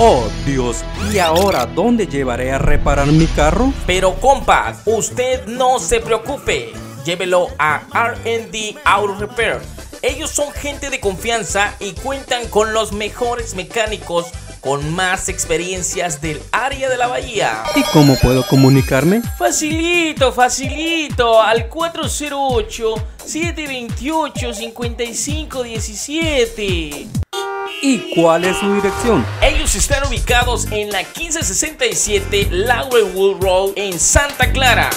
Oh Dios, ¿y ahora dónde llevaré a reparar mi carro? Pero compa, usted no se preocupe. Llévelo a RD Auto Repair. Ellos son gente de confianza y cuentan con los mejores mecánicos con más experiencias del área de la bahía. ¿Y cómo puedo comunicarme? Facilito, facilito, al 408-728-5517. ¿Y cuál es su dirección? Están ubicados en la 1567 Laurelwood Road en Santa Clara.